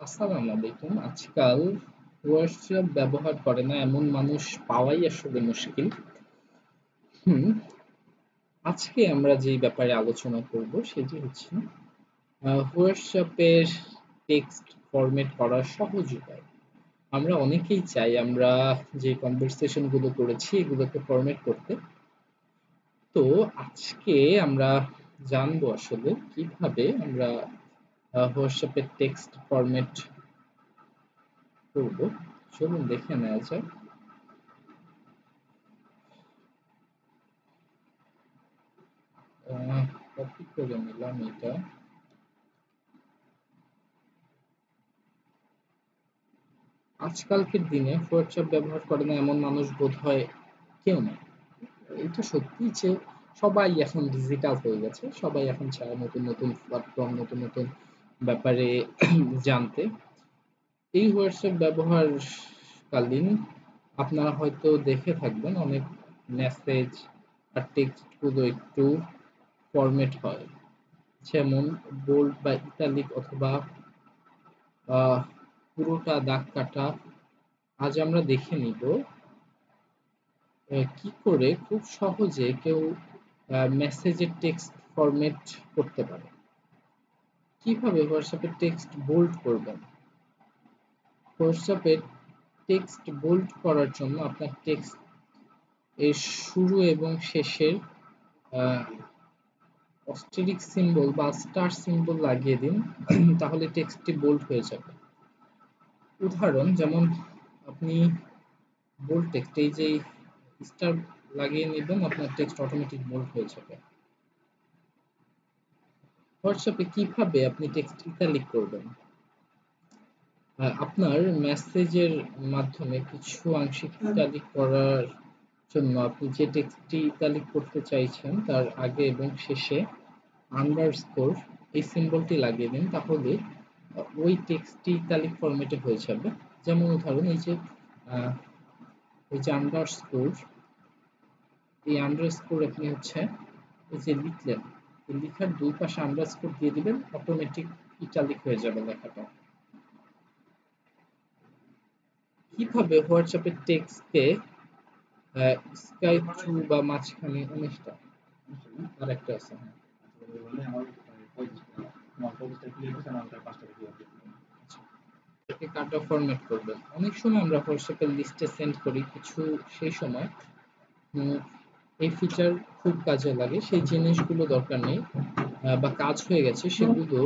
আসসালামু আলাইকুম আজকাল হোয়াটসঅ্যাপ ব্যবহার করে না, এমন মানুষ পাওয়াই আসলে মুশকিল। হুম, আজকে আমরা যেই ব্যাপারে আলোচনা করব সেটি হচ্ছে হোয়াটসঅ্যাপের টেক্সট ফরম্যাট করার সহজ উপায়। আমরা অনেকেই চাই আমরা যে কনভারসেশনগুলো করেছি এগুলোকে ফরম্যাট করতে। তো আজকে আমরা জানব আসলে কীভাবে আমরা হোয়াটসঅ্যাপের টেক্সট ফরম্যাট করব। চলুন দেখে নেওয়া যাক। কপি করে নিলাম এটা। আজকালকের দিনে হোয়াটসঅ্যাপ ব্যবহার করে না এমন মানুষ বোধ হয় কেউ নেই। এটা সত্যি যে সবাই এখন ডিজিটাল হয়ে গেছে, সবাই এখন চায় নতুন নতুন প্ল্যাটফর্ম নতুন নতুন ব্যাপারে জানতে। এই হোয়াটসঅ্যাপ ব্যবহারকালীন আপনারা হয়তো দেখে থাকবেন, অনেক মেসেজ আর টেক্সটগুলো একটু ফরম্যাট হয়। যেমন বোল্ড বা ইতালিক অথবা পুরোটা দাগ কাটা। আজ আমরা দেখে নিব কি করে খুব সহজে কেউ মেসেজের টেক্সট ফরম্যাট করতে পারে। কীভাবে হোয়াটসঅ্যাপে টেক্সট বোল্ড করবেন? হোয়াটসঅ্যাপে টেক্সট বোল্ড করার জন্য আপনার টেক্সট এর শুরু এবং শেষের অস্টেরিক সিম্বল বা স্টার সিম্বল লাগিয়ে দিন, তাহলে টেক্সটটি বোল্ড হয়ে যাবে। উদাহরণ, যেমন আপনি বোল্ড টেক্সট, এই যে স্টার লাগিয়ে নেবেন, আপনার টেক্সট অটোমেটিক বোল্ড হয়ে যাবে। হোয়াটসঅ্যাপে কীভাবে আপনি টেক্সট ইতালিক করবেন? আপনার মেসেজের মাধ্যমে কিছু আংশিক ইতালিক করার জন্য আপনি যে টেক্সটটি ইতালিক করতে চাইছেন তার আগে এবং শেষে আন্ডারস্কোর এই সিম্বলটি লাগিয়ে দিন তাহলে ওই টেক্সটটি ইতালিক ফরম্যাটে হয়ে যাবে। যেমন উদাহরণ এই যে এই যে আন্ডারস্কোর এই আন্ডারস্কোর আপনি হচ্ছে এই যে লিখলেন। লেখার দুই পাশে আন্ডারস্কোর দিয়ে দিবেন অটোমেটিক ইটালিক হয়ে যাবে লেখাটা। কীভাবে হোয়াটসঅ্যাপের টেক্সটকে স্কাই টু বা মাঝখানে উনিশটা আর একটা আছে কাটা ফরম্যাট করবেন। অনেক সময় আমরা হোয়াটসঅ্যাপের লিস্টে সেন্ড করি, কিছু সেই সময়। এই ফিচার খুব কাজে লাগে। সেই জিনিসগুলো দরকার নেই বা কাজ হয়ে গেছে সেগুলো